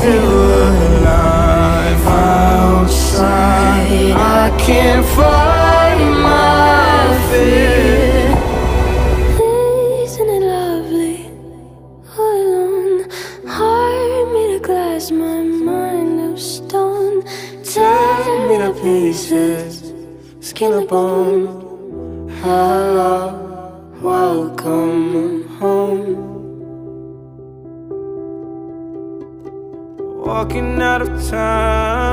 feel alive outside. I can't fight my fear. Isn't it lovely? All alone, heart made of glass, my mind of stone. Tear me to pieces, skin and bone. Hello, welcome Walking out of time.